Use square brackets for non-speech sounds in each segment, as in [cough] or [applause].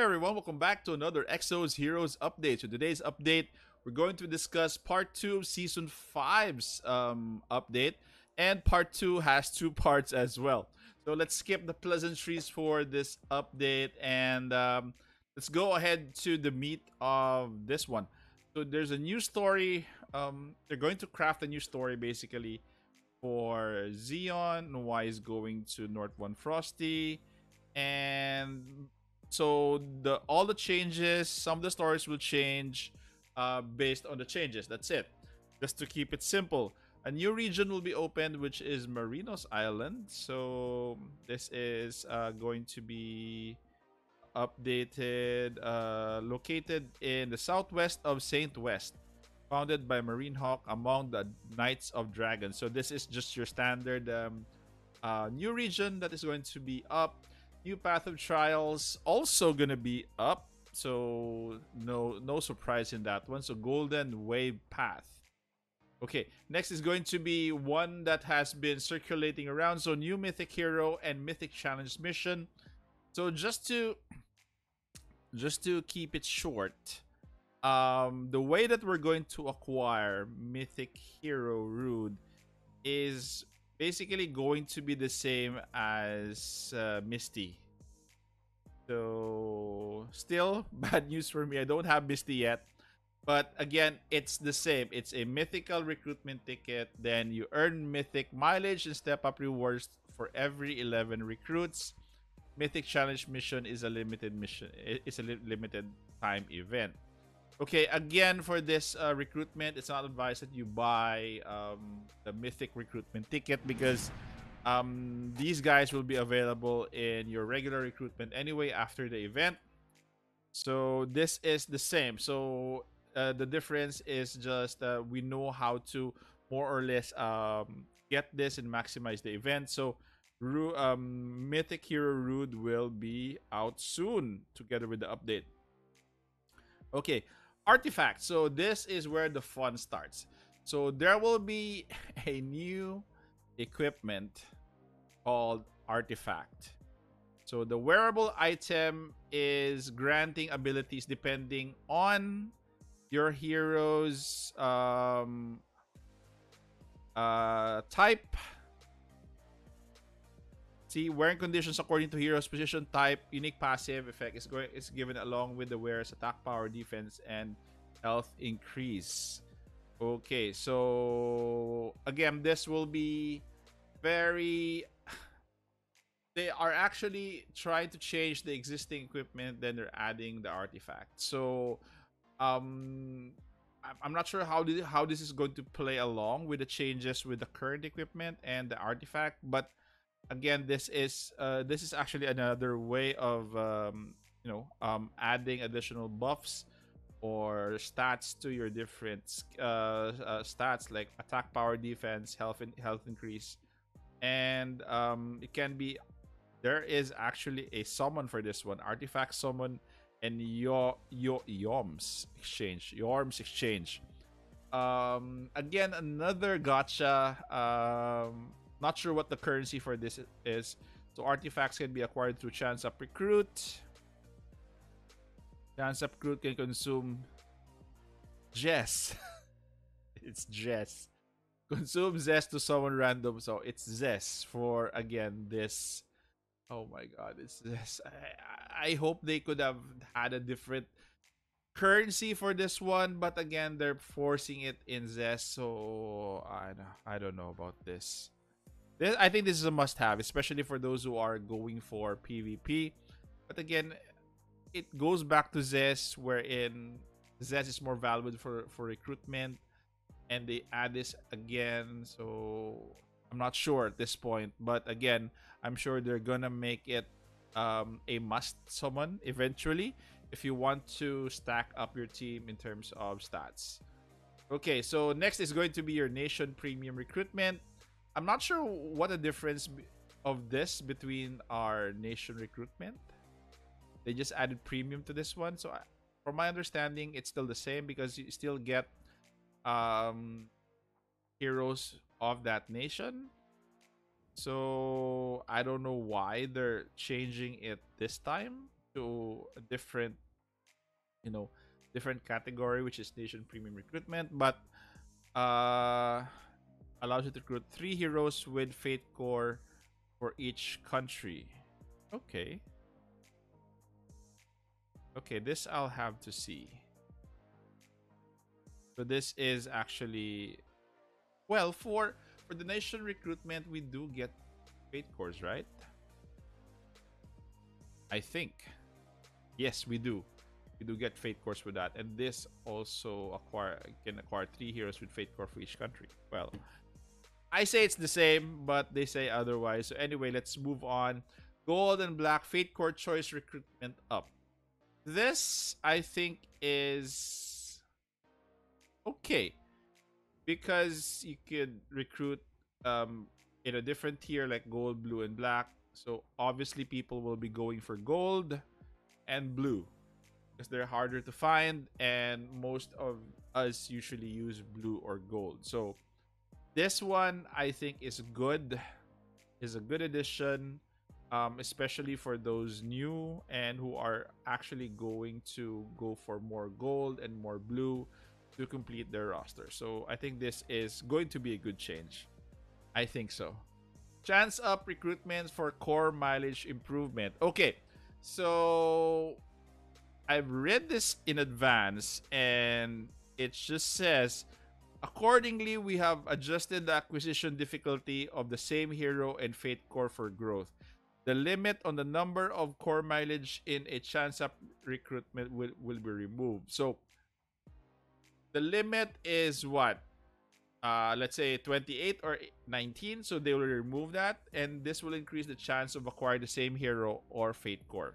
Hey everyone, welcome back to another Exos Heroes update. So today's update, we're going to discuss part 2 of Season 5's um, update. And part 2 has two parts as well. So let's skip the pleasantries for this update and um, let's go ahead to the meat of this one. So there's a new story. Um, they're going to craft a new story basically for Zeon. Why is going to North One Frosty. And so the all the changes, some of the stories will change uh, based on the changes. That's it. Just to keep it simple. A new region will be opened, which is Marinos Island. So this is uh, going to be updated, uh, located in the southwest of Saint West, founded by Marine Hawk among the Knights of Dragons. So this is just your standard um, uh, new region that is going to be up. New Path of Trials also gonna be up. So no no surprise in that one. So Golden Wave Path. Okay, next is going to be one that has been circulating around. So new Mythic Hero and Mythic Challenge mission. So just to just to keep it short, um, the way that we're going to acquire Mythic Hero Rude is basically going to be the same as uh, Misty. So still [laughs] bad news for me. I don't have Misty yet. But again, it's the same. It's a mythical recruitment ticket. Then you earn mythic mileage and step up rewards for every 11 recruits. Mythic challenge mission is a limited mission. It's a li limited time event. Okay, again for this uh, recruitment, it's not advised that you buy um, the mythic recruitment ticket because um, these guys will be available in your regular recruitment anyway after the event. So this is the same. So uh, the difference is just uh, we know how to more or less um, get this and maximize the event. So Ru um, Mythic Hero Rude will be out soon together with the update. Okay, artifacts. So this is where the fun starts. So there will be [laughs] a new equipment called artifact. So the wearable item is granting abilities depending on your hero's um, uh, type. See, wearing conditions according to hero's position, type, unique passive effect is going is given along with the wearer's attack power, defense, and health increase. Okay, so again, this will be very [sighs] they are actually trying to change the existing equipment then they're adding the artifact so um i'm not sure how how this is going to play along with the changes with the current equipment and the artifact but again this is uh, this is actually another way of um, you know um, adding additional buffs or stats to your different uh, uh, stats like attack power defense health and health increase. And um, it can be there is actually a summon for this one artifact summon and your your yoms exchange yorms exchange. Um again another gacha um not sure what the currency for this is. So artifacts can be acquired through chance up recruit. Chance up recruit can consume jess. [laughs] It's jess. Consume zest to someone random. So it's zest for again this. Oh my god it's this I, I hope they could have had a different currency for this one but again they're forcing it in zest. So i i don't know about this this i think this is a must have especially for those who are going for pvp but again it goes back to zest wherein zest is more valuable for for recruitment and they add this again. So i'm not sure at this point but again i'm sure they're gonna make it um, a must summon eventually if you want to stack up your team in terms of stats. Okay so next is going to be your nation premium recruitment i'm not sure what the difference of this between our nation recruitment they just added premium to this one so from my understanding it's still the same because you still get um, heroes of that nation. So I don't know why they're changing it this time. to a different, you know, different category, which is Nation Premium Recruitment, but uh, allows you to recruit three heroes with Fate Core for each country. Okay. Okay, this I'll have to see. So this is actually well for for the nation recruitment we do get fate cores, right? I think. Yes, we do. We do get fate cores with that. And this also acquire can acquire three heroes with fate core for each country. Well, I say it's the same, but they say otherwise. So anyway, let's move on. Gold and black fate core choice recruitment up. This I think is okay because you could recruit um in a different tier like gold, blue, and black. So obviously people will be going for gold and blue because they're harder to find and most of us usually use blue or gold. So this one I think is good. Is a good addition. Um, especially for those new and who are actually going to go for more gold and more blue to complete their roster. So I think this is going to be a good change. I think so. Chance up recruitment for core mileage improvement. Okay, so I've read this in advance and it just says accordingly we have adjusted the acquisition difficulty of the same hero and fate core for growth. The limit on the number of core mileage in a chance up recruitment will, will be removed. So the limit is what? Uh, let's say 28 or 19. So they will remove that, and this will increase the chance of acquiring the same hero or fate core.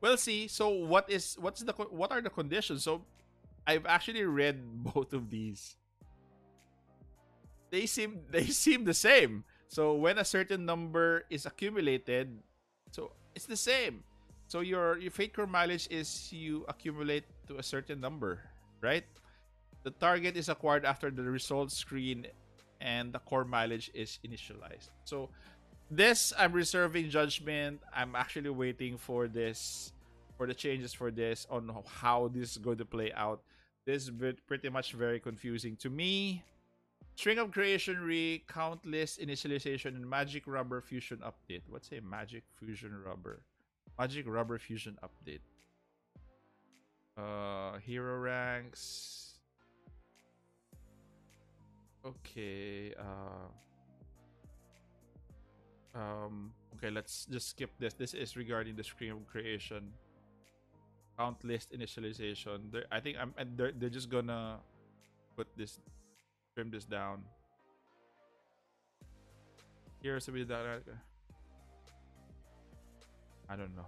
We'll see. So what is what's the what are the conditions? So I've actually read both of these. They seem [laughs] they seem the same. So when a certain number is accumulated, so it's the same. So your your fate core mileage is you accumulate to a certain number, right? The target is acquired after the result screen and the core mileage is initialized. So this I'm reserving judgment. I'm actually waiting for this for the changes for this on how this is going to play out. This is pretty much very confusing to me. String of Creation Re, Countless Initialization, and Magic Rubber Fusion Update. What's a Magic Fusion Rubber? Magic Rubber Fusion Update. Uh, hero ranks. Okay. Uh, um. Okay, let's just skip this. This is regarding the String of Creation. Count list initialization. They're, I think I'm. They're, they're just gonna put this trim this down. Here's a bit that uh, I don't know.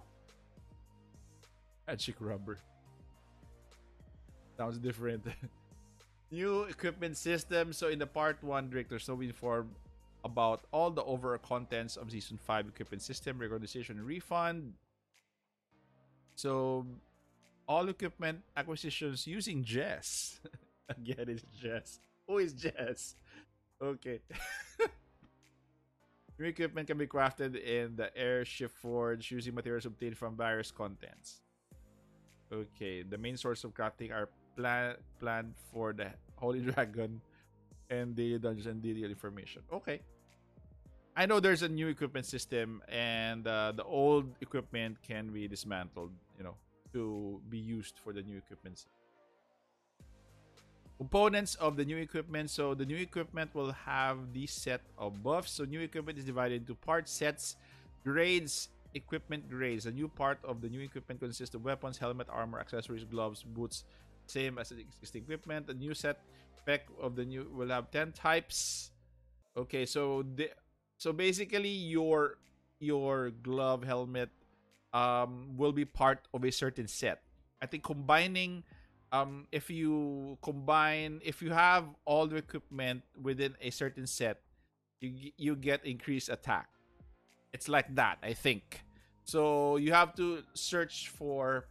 Magic rubber. Sounds different. [laughs] New equipment system. So in the part one, director so we informed about all the overall contents of season 5 equipment system, reorganization, refund. So all equipment acquisitions using Jess. [laughs] Again, it's Jess. Who is Jess? Okay. [laughs] New equipment can be crafted in the airship forge using materials obtained from various contents. Okay, the main source of crafting are plan planned for the Holy [laughs] Dragon and the Dungeons and detailed information. Okay. I know there's a new equipment system and uh, the old equipment can be dismantled, you know, to be used for the new equipment components of the new equipment. So the new equipment will have this set of buffs. So new equipment is divided into part sets, grades, equipment grades. A new part of the new equipment consists of weapons, helmet, armor, accessories, gloves, boots, same as the existing equipment. A new set spec of the new will have 10 types. Okay, so the so basically your your glove helmet um will be part of a certain set. I think combining um if you combine if you have all the equipment within a certain set you you get increased attack. It's like that i think. So you have to search for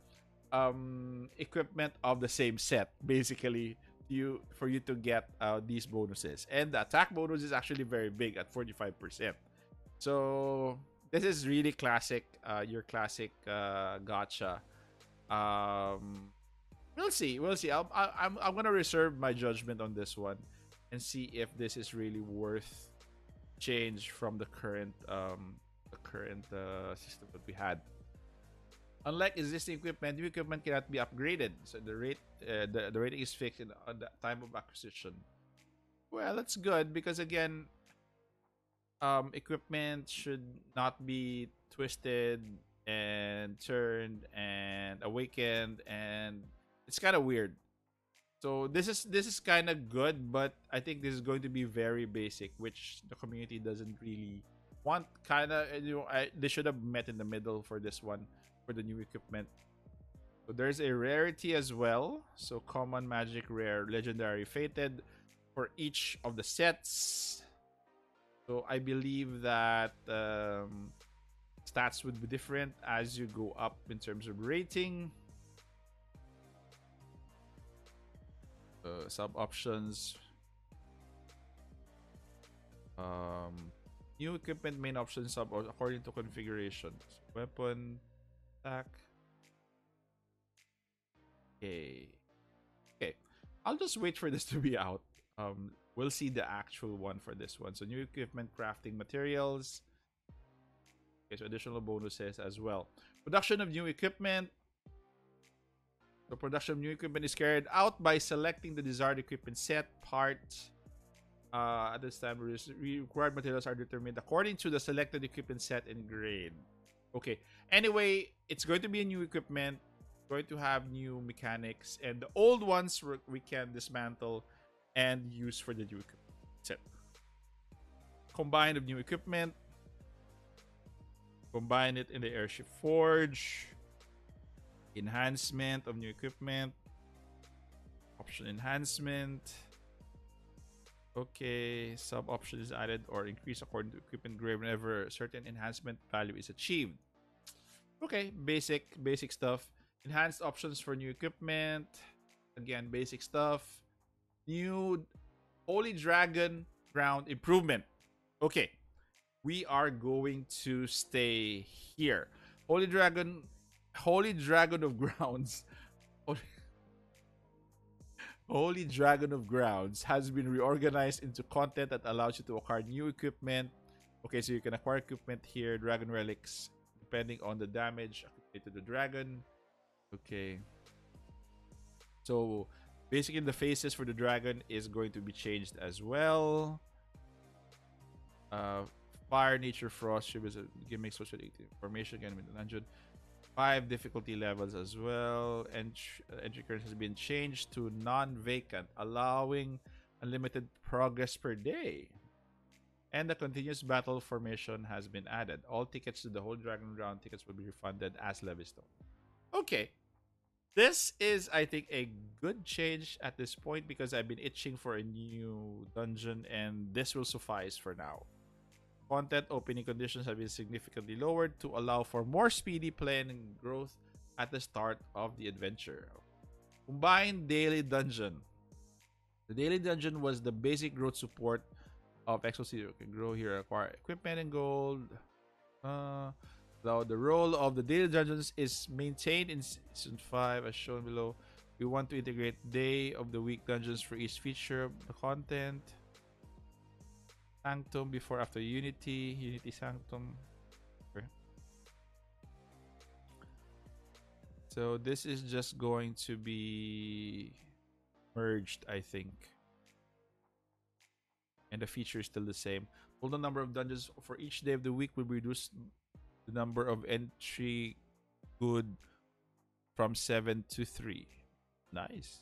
um equipment of the same set basically you for you to get uh, these bonuses. And the attack bonus is actually very big at 45% so this is really classic. Uh, your classic uh, gacha. Um, we'll see. We'll see. I'll, I, I'm I'm gonna reserve my judgment on this one, and see if this is really worth change from the current um the current uh, system that we had. Unlike existing equipment, new equipment cannot be upgraded, so the rate uh, the the rating is fixed in, on the time of acquisition. Well, that's good because again, um, equipment should not be twisted and turned and awakened, and it's kind of weird. So this is this is kind of good, but I think this is going to be very basic, which the community doesn't really want. Kind of, you know, I, they should have met in the middle for this one for the new equipment. So there's a rarity as well. So common, magic, rare, legendary, fated for each of the sets. So I believe that um, stats would be different as you go up in terms of rating. Uh, sub options. Um, new equipment main options sub according to configurations. Weapon, attack. Okay. Okay. I'll just wait for this to be out. Um, we'll see the actual one for this one. So new equipment, crafting materials. Okay, so additional bonuses as well. Production of new equipment. The production of new equipment is carried out by selecting the desired equipment set, part. Uh, at this time, required materials are determined according to the selected equipment set and grade. Okay. Anyway, it's going to be a new equipment. Going to have new mechanics, and the old ones we can dismantle and use for the new equipment. That's it. Combine of new equipment. Combine it in the airship forge. Enhancement of new equipment. Option enhancement. Okay, sub option is added or increased according to equipment grade whenever a certain enhancement value is achieved. Okay, basic basic stuff. Enhanced options for new equipment. Again, basic stuff new Holy Dragon ground improvement. Okay, we are going to stay here. Holy Dragon, Holy Dragon of [laughs] Grounds, Holy, Holy Dragon of Grounds has been reorganized into content that allows you to acquire new equipment. Okay, so you can acquire equipment here, Dragon Relics, depending on the damage to the dragon. Okay. So Basically, the faces for the dragon is going to be changed as well. Uh, fire, nature, frost, should be a gimmick, social formation, again with the dungeon. Five difficulty levels as well. Entry, uh, entry current has been changed to non-vacant, allowing unlimited progress per day. And the continuous battle formation has been added. All tickets to the whole Dragon Round tickets will be refunded as Levistone. Okay, this is, I think, a good change at this point because I've been itching for a new dungeon and this will suffice for now. Content opening conditions have been significantly lowered to allow for more speedy playing and growth at the start of the adventure. Combined Daily Dungeon. The Daily Dungeon was the basic growth support of Exo You can grow here, acquire equipment and gold. Uh, Though the role of the daily dungeons is maintained in season 5 as shown below. We want to integrate day of the week dungeons for each feature of the content. Sanctum before after Unity, Unity Sanctum. Okay. So this is just going to be merged, I think. And the feature is still the same. Total number of dungeons for each day of the week will be reduced the number of entry good from seven to three. Nice.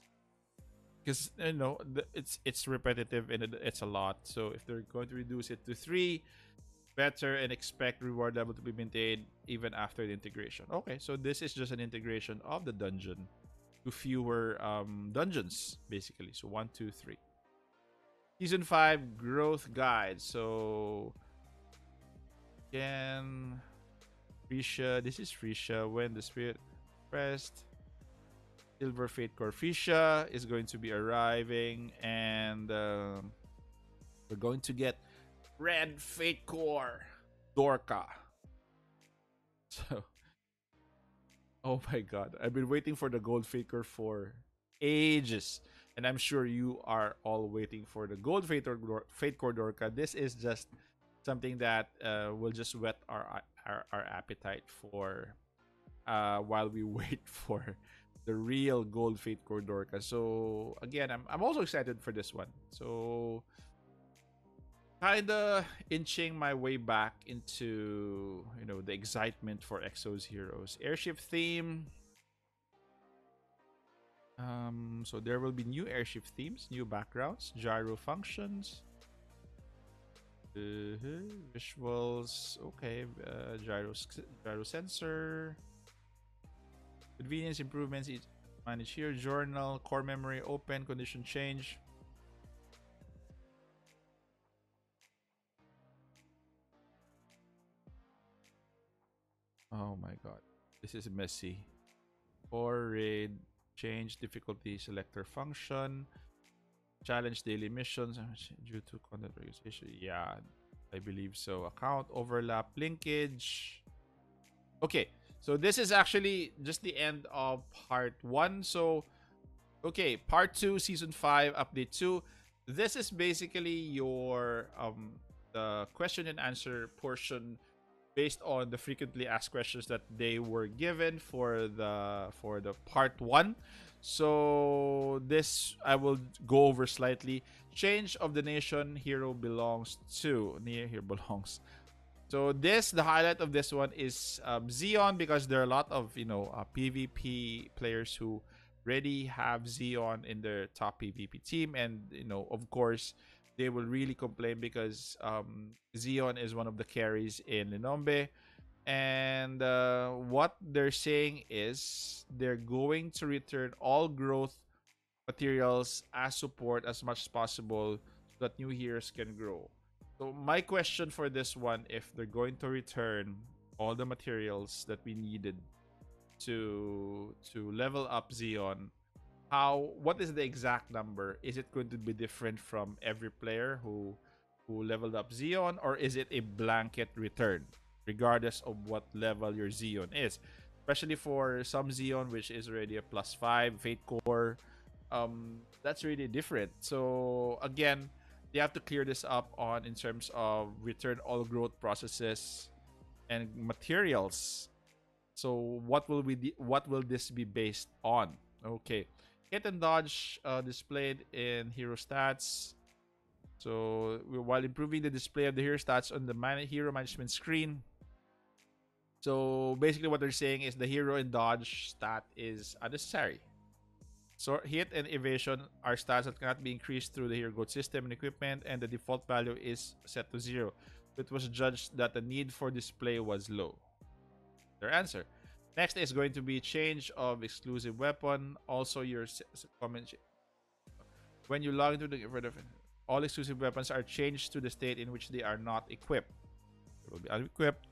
Because you know it's it's repetitive and it's a lot. So if they're going to reduce it to three, better and expect reward level to be maintained even after the integration. Okay, so this is just an integration of the dungeon to fewer um, dungeons, basically. So one, two, three. Season five growth guide. So can Frisia. This is Frisia. When the spirit pressed, Silver Fate Core is going to be arriving, and um, we're going to get Red Fate Core Dorka. [laughs] So, oh my god, I've been waiting for the gold faker for ages, and I'm sure you are all waiting for the gold fate or fate core Dorka. This is just something that uh, will just whet our, our our appetite for uh, while we [laughs] wait for the real gold fate core Dorka. So again, I'm I'm also excited for this one. So kinda inching my way back into you know the excitement for Exos Heroes. Airship theme. Um, so there will be new airship themes, new backgrounds, gyro functions, visuals. Okay, uh, gyro gyro sensor, convenience improvements. Manage here, journal, core memory, open, condition change. Oh my god. This is messy. Or raid, change difficulty selector function, challenge daily missions due to content registration. Yeah, I believe so. Account overlap linkage. Okay, so this is actually just the end of part one. So, okay, part two, season five, update two. This is basically your um the question and answer portion based on the frequently asked questions that they were given for the for the part one. So this I will go over slightly. Change of the nation hero belongs to near here belongs. So this the highlight of this one is um, Zeon because there are a lot of you know uh, PvP players who already have Zeon in their top PvP team, and you know of course they will really complain because um, Zeon is one of the carries in Linombe. And uh, what they're saying is they're going to return all growth materials as support as much as possible so that new heroes can grow. So my question for this one, if they're going to return all the materials that we needed to to level up Zeon, how what is the exact number? Is it going to be different from every player who who leveled up Zeon, or is it a blanket return, regardless of what level your Zeon is? Especially for some Zeon, which is already a plus five Fate Core, um, that's really different. So again, they have to clear this up on in terms of return all growth processes and materials. So what will we what will this be based on? Okay. Hit and dodge uh, displayed in hero stats. So while improving the display of the hero stats on the man- hero management screen. So basically what they're saying is the hero and dodge stat is unnecessary. So hit and evasion are stats that cannot be increased through the hero growth system and equipment and the default value is set to zero. It was judged that the need for display was low. Their answer. Next is going to be change of exclusive weapon. Also, your comment when you log into the all exclusive weapons are changed to the state in which they are not equipped. They will be unequipped.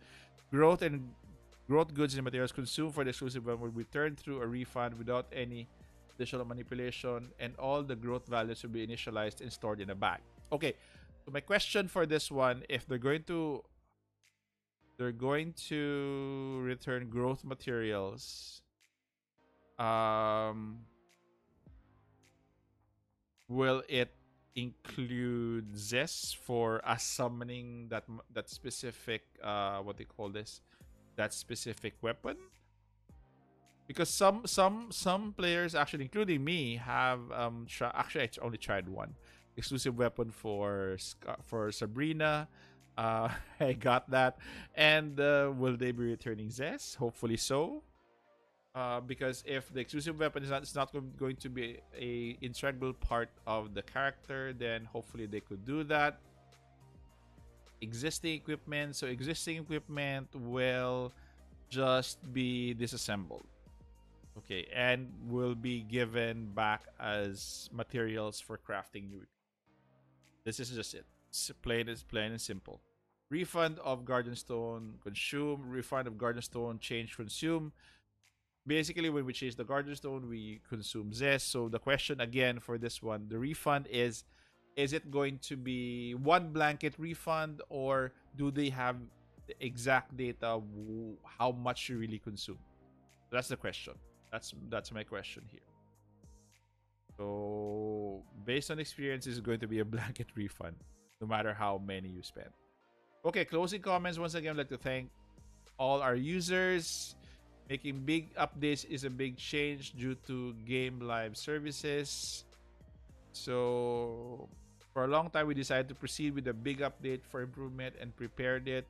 Growth and growth goods and materials consumed for the exclusive weapon will be returned through a refund without any additional manipulation, and all the growth values will be initialized and stored in a bag. Okay, so my question for this one, if they're going to they're going to return growth materials. Um, will it include zest for us summoning that that specific uh what they call this? That specific weapon? Because some some some players actually including me have um actually I only tried one. Exclusive weapon for for Sabrina uh, [laughs] I got that. And uh, will they be returning Zest? Hopefully so. Uh, because if the exclusive weapon is not, is not going to be a integral part of the character, then hopefully they could do that. Existing equipment, so existing equipment will just be disassembled. Okay, and will be given back as materials for crafting new. This is just it plain is plain and simple. Refund of Guardian Stone consume, refund of Guardian Stone change consume. Basically, when we change the Guardian Stone, we consume Zest. So the question again for this one, the refund is is it going to be one blanket refund or do they have the exact data how much you really consume. That's the question. That's that's my question here. So based on experience, is going to be a [laughs] blanket refund, no matter how many you spend. Okay, closing comments. Once again, I'd like to thank all our users. Making big updates is a big change due to game live services. So for a long time, we decided to proceed with a big update for improvement and prepared it.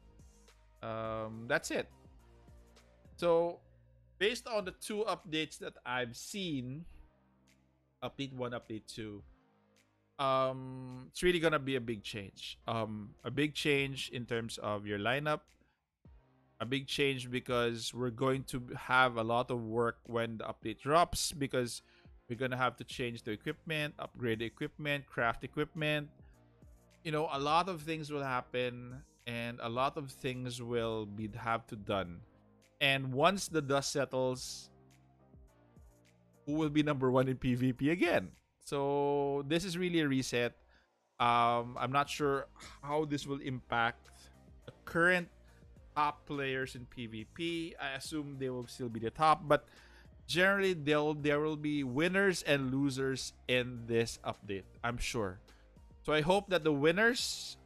Um, that's it. So based on the two updates that I've seen, update one, update two, um, it's really gonna be a big change. Um, a big change in terms of your lineup. A big change because we're going to have a lot of work when the update drops because we're gonna have to change the equipment, upgrade the equipment, craft equipment. You know, a lot of things will happen and a lot of things will be have to done. And once the dust settles, who will be number one in PvP again? So this is really a reset. Um, I'm not sure how this will impact the current top players in PvP. I assume they will still be the top, but generally there there will be winners and losers in this update. I'm sure. So I hope that the winners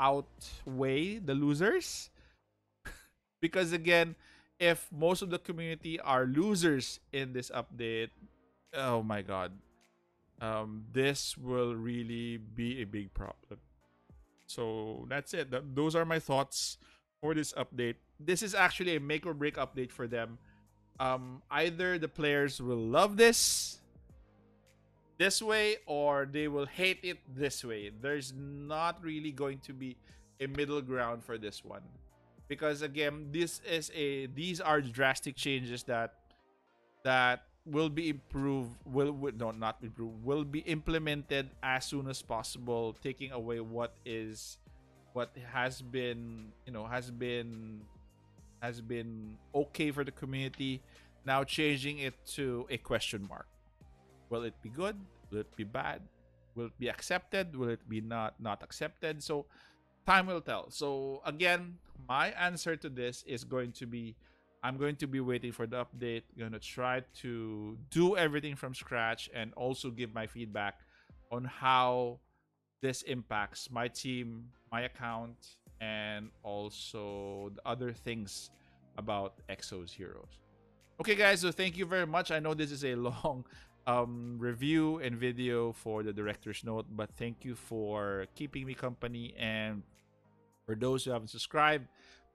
outweigh the losers [laughs] because again, if most of the community are losers in this update, oh my god, um, this will really be a big problem. So that's it. Th- those are my thoughts for this update. This is actually a make or break update for them. Um, either the players will love this this way or they will hate it this way. There's not really going to be a middle ground for this one. Because again, this is a these are drastic changes that that will be improved will, will no not improved will be implemented as soon as possible taking away what is what has been you know has been has been okay for the community. Now changing it to a question mark. Will it be good? Will it be bad? Will it be accepted? Will it be not not accepted? So time will tell. So again my answer to this is going to be I'm going to be waiting for the update. Going to try to do everything from scratch and also give my feedback on how this impacts my team, my account, and also the other things about Exos Heroes. Okay, guys, so thank you very much. I know this is a [laughs] long um, review and video for the director's note, but thank you for keeping me company. And for those who haven't subscribed,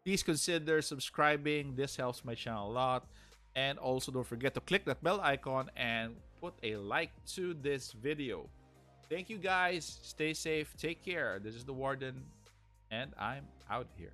please consider subscribing. This helps my channel a lot. And also don't forget to click that bell icon and put a like to this video. Thank you guys. Stay safe. Take care. This is the Warden and I'm out here.